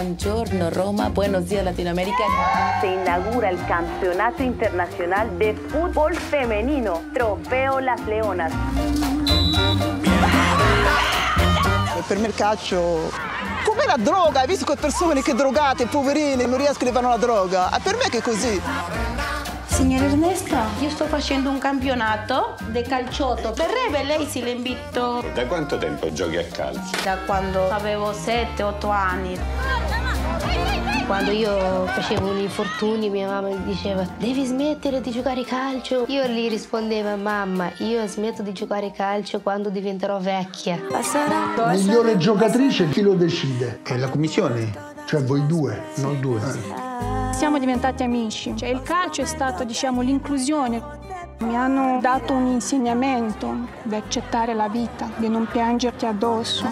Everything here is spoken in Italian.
Buongiorno Roma, buenos días Latinoamérica. Se inaugura el Campeonato Internacional de Fútbol Femenino, Trofeo Las Leonas. Per me il calcio come la droga, hai visto quelle persone che drogate, poverine, non riescono a fare la droga? Per me che è così. Signora Ernesto, io sto facendo un campionato di calciotto. Verrebbe lei se le invito. Da quanto tempo giochi a calcio? Da quando avevo 7-8 anni. Quando io facevo un infortunio mia mamma mi diceva devi smettere di giocare calcio. Io gli rispondevo mamma io smetto di giocare calcio quando diventerò vecchia. Migliore giocatrice chi lo decide? È la commissione. Cioè voi due? Noi due, sì. Siamo diventati amici, cioè il calcio è stato diciamo l'inclusione. Mi hanno dato un insegnamento di accettare la vita, di non piangerti addosso.